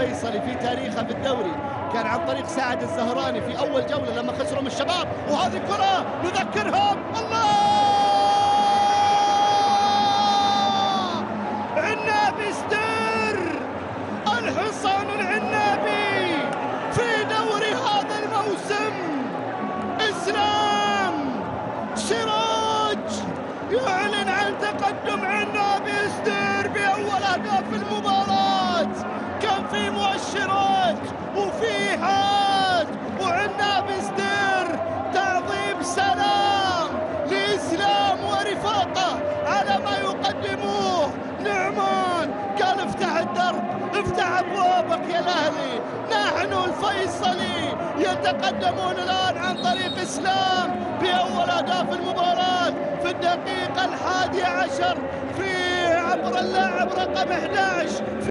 الفيصلي في تاريخه في الدوري. كان عن طريق سعد الزهراني في أول جولة لما خسروا من الشباب. وهذه كرة نذكرهم الله! عنابي ستير الحصان العنابي! في دوري هذا الموسم إسلام سراج يعلن عن تقدم عنابي. الدرب افتح أبوابك يا الأهلي. نحن الفيصلي يتقدمون الآن عن طريق إسلام باول أهداف المباراة في الدقيقة الحادية عشر في عبر اللاعب رقم 11